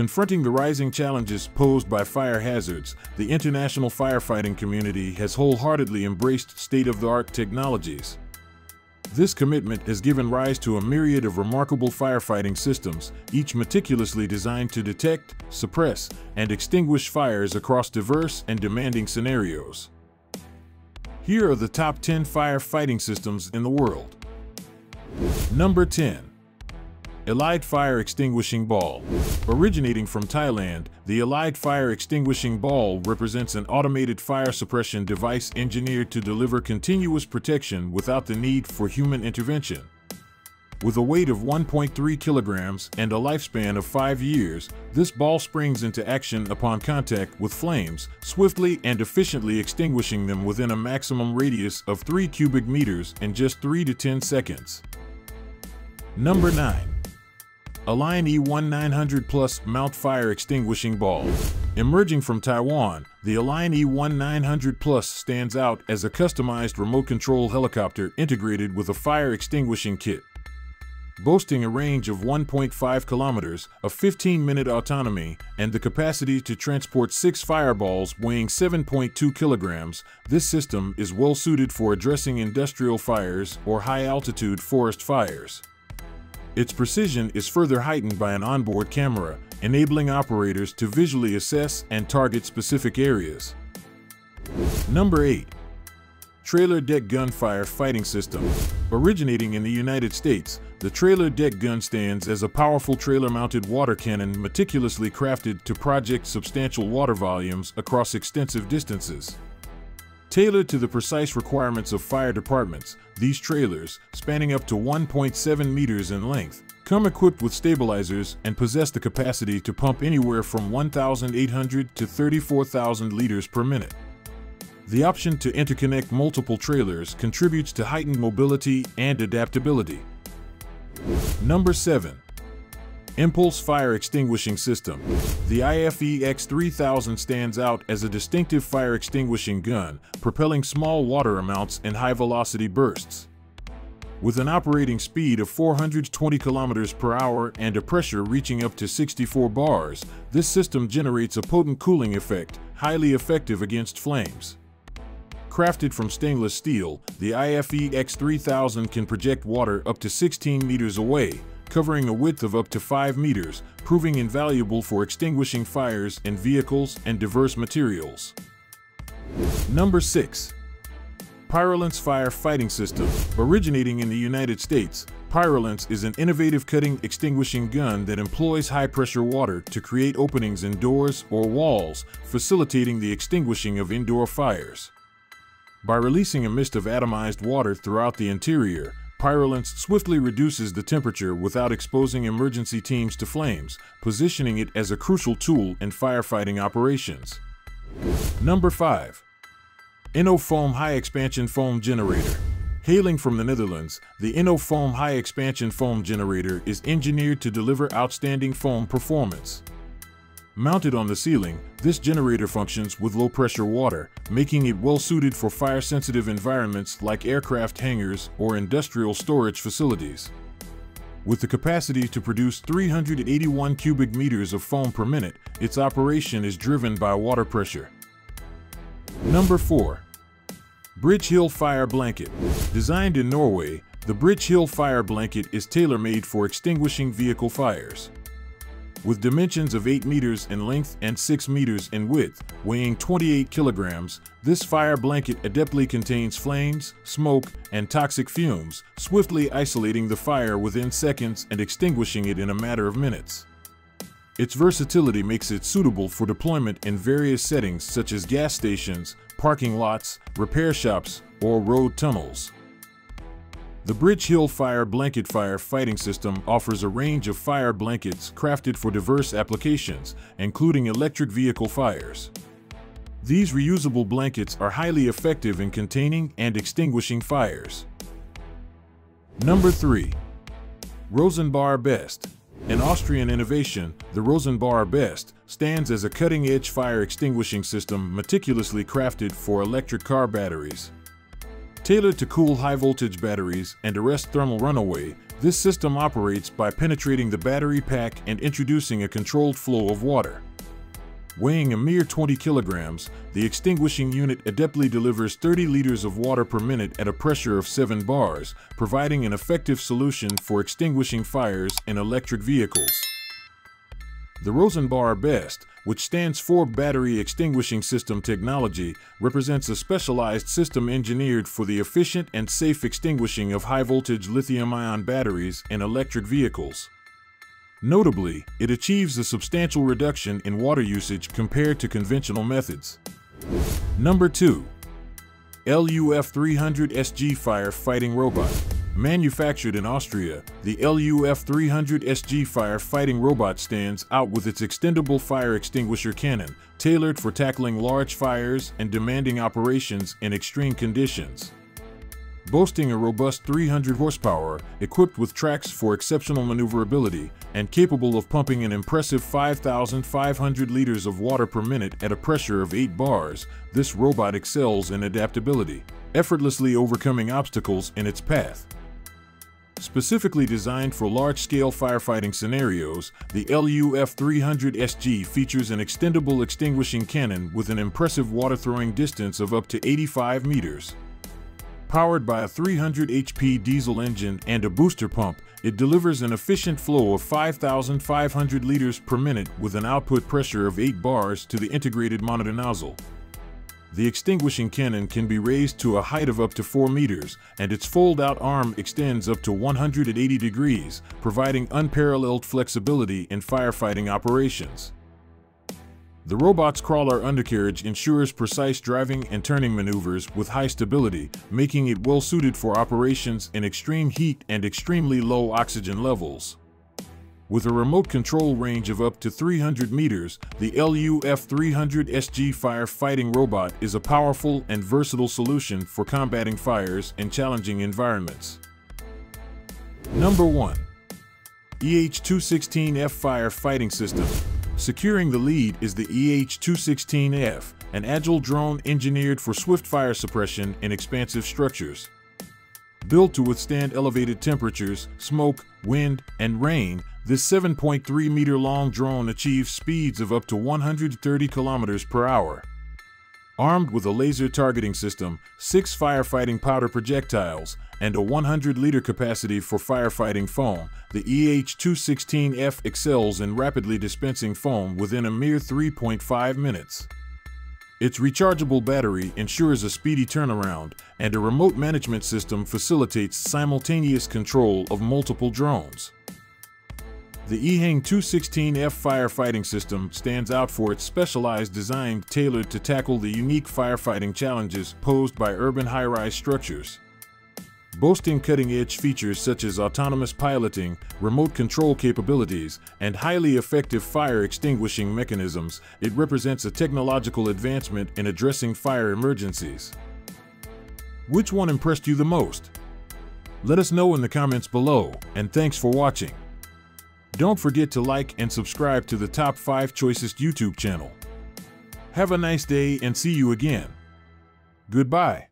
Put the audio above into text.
Confronting the rising challenges posed by fire hazards, the international firefighting community has wholeheartedly embraced state-of-the-art technologies. This commitment has given rise to a myriad of remarkable firefighting systems, each meticulously designed to detect, suppress, and extinguish fires across diverse and demanding scenarios. Here are the top 10 firefighting systems in the world. Number 10. Elide Fire Extinguishing Ball. Originating from Thailand, the Elide Fire Extinguishing Ball represents an automated fire suppression device engineered to deliver continuous protection without the need for human intervention. With a weight of 1.3 kilograms and a lifespan of 5 years, this ball springs into action upon contact with flames, swiftly and efficiently extinguishing them within a maximum radius of 3 cubic meters in just 3 to 10 seconds. Number 9. Align E1900 Plus Mount Fire Extinguishing Ball. Emerging from Taiwan, the Align E1900 Plus stands out as a customized remote control helicopter integrated with a fire extinguishing kit. Boasting a range of 1.5 kilometers, a 15-minute autonomy, and the capacity to transport six fireballs weighing 7.2 kilograms, this system is well suited for addressing industrial fires or high-altitude forest fires. Its precision is further heightened by an onboard camera, enabling operators to visually assess and target specific areas. Number 8. Trailer Deck Gunfire Fighting System. Originating in the United States, the trailer deck gun stands as a powerful trailer-mounted water cannon meticulously crafted to project substantial water volumes across extensive distances. Tailored to the precise requirements of fire departments, these trailers, spanning up to 1.7 meters in length, come equipped with stabilizers and possess the capacity to pump anywhere from 1,800 to 34,000 liters per minute. The option to interconnect multiple trailers contributes to heightened mobility and adaptability. Number 7. Impulse Fire Extinguishing System. The IFE X3000 stands out as a distinctive fire extinguishing gun, propelling small water amounts in high-velocity bursts. With an operating speed of 420 kilometers per hour and a pressure reaching up to 64 bars, this system generates a potent cooling effect, highly effective against flames. Crafted from stainless steel, the IFE X3000 can project water up to 16 meters away, covering a width of up to 5 meters, proving invaluable for extinguishing fires in vehicles and diverse materials. Number 6. Pyrolance Fire Fighting System. Originating in the United States, Pyrolance is an innovative cutting extinguishing gun that employs high-pressure water to create openings in doors or walls, facilitating the extinguishing of indoor fires. By releasing a mist of atomized water throughout the interior, Pyrolance swiftly reduces the temperature without exposing emergency teams to flames, positioning it as a crucial tool in firefighting operations. Number 5. InnoFoam High Expansion Foam Generator. Hailing from the Netherlands, the InnoFoam High Expansion Foam Generator is engineered to deliver outstanding foam performance. Mounted on the ceiling, this generator functions with low-pressure water, making it well-suited for fire-sensitive environments like aircraft hangars or industrial storage facilities. With the capacity to produce 381 cubic meters of foam per minute, its operation is driven by water pressure. Number 4. Bridgehill Fire Blanket. Designed in Norway, the Bridgehill Fire Blanket is tailor-made for extinguishing vehicle fires. With dimensions of 8 meters in length and 6 meters in width, weighing 28 kilograms, this fire blanket adeptly contains flames, smoke, and toxic fumes, swiftly isolating the fire within seconds and extinguishing it in a matter of minutes. Its versatility makes it suitable for deployment in various settings such as gas stations, parking lots, repair shops, or road tunnels. The Bridgehill Fire Blanket Fire Fighting System offers a range of fire blankets crafted for diverse applications, including electric vehicle fires. These reusable blankets are highly effective in containing and extinguishing fires. Number 3. Rosenbauer BEST. An Austrian innovation, the Rosenbauer BEST stands as a cutting-edge fire extinguishing system meticulously crafted for electric car batteries. Tailored to cool high-voltage batteries and arrest thermal runaway, This system operates by penetrating the battery pack and introducing a controlled flow of water. Weighing a mere 20 kilograms, the extinguishing unit adeptly delivers 30 liters of water per minute at a pressure of 7 bars, providing an effective solution for extinguishing fires in electric vehicles. The Rosenbauer BEST, which stands for Battery Extinguishing System Technology, represents a specialized system engineered for the efficient and safe extinguishing of high-voltage lithium-ion batteries in electric vehicles. Notably, it achieves a substantial reduction in water usage compared to conventional methods. Number 2. LUF-300SG Fire-Fighting Robot Manufactured in Austria, the LUF-300SG fire-fighting robot stands out with its extendable fire extinguisher cannon, tailored for tackling large fires and demanding operations in extreme conditions. Boasting a robust 300 horsepower, equipped with tracks for exceptional maneuverability, and capable of pumping an impressive 5,500 liters of water per minute at a pressure of 8 bars, this robot excels in adaptability, effortlessly overcoming obstacles in its path. Specifically designed for large-scale firefighting scenarios, the LUF-300SG features an extendable extinguishing cannon with an impressive water-throwing distance of up to 85 meters. Powered by a 300 HP diesel engine and a booster pump, it delivers an efficient flow of 5,500 liters per minute with an output pressure of 8 bars to the integrated monitor nozzle. The extinguishing cannon can be raised to a height of up to 4 meters, and its fold-out arm extends up to 180 degrees, providing unparalleled flexibility in firefighting operations. The robot's crawler undercarriage ensures precise driving and turning maneuvers with high stability, making it well suited for operations in extreme heat and extremely low oxygen levels. With a remote control range of up to 300 meters, the LUF-300SG fire-fighting robot is a powerful and versatile solution for combating fires in challenging environments. Number 1. EH-216F Fire-Fighting System Securing the lead is the EH-216F, an agile drone engineered for swift fire suppression in expansive structures. Built to withstand elevated temperatures, smoke, wind, and rain, this 7.3 meter long drone achieves speeds of up to 130 kilometers per hour. Armed with a laser targeting system, six firefighting powder projectiles, and a 100 liter capacity for firefighting foam, the EH-216F excels in rapidly dispensing foam within a mere 3.5 minutes. Its rechargeable battery ensures a speedy turnaround, and a remote management system facilitates simultaneous control of multiple drones. The EHang 216F firefighting system stands out for its specialized design tailored to tackle the unique firefighting challenges posed by urban high-rise structures. Boasting cutting-edge features such as autonomous piloting, remote control capabilities, and highly effective fire extinguishing mechanisms, it represents a technological advancement in addressing fire emergencies. Which one impressed you the most? Let us know in the comments below, and thanks for watching. Don't forget to like and subscribe to the Top 5 Choicest YouTube channel. Have a nice day and see you again. Goodbye.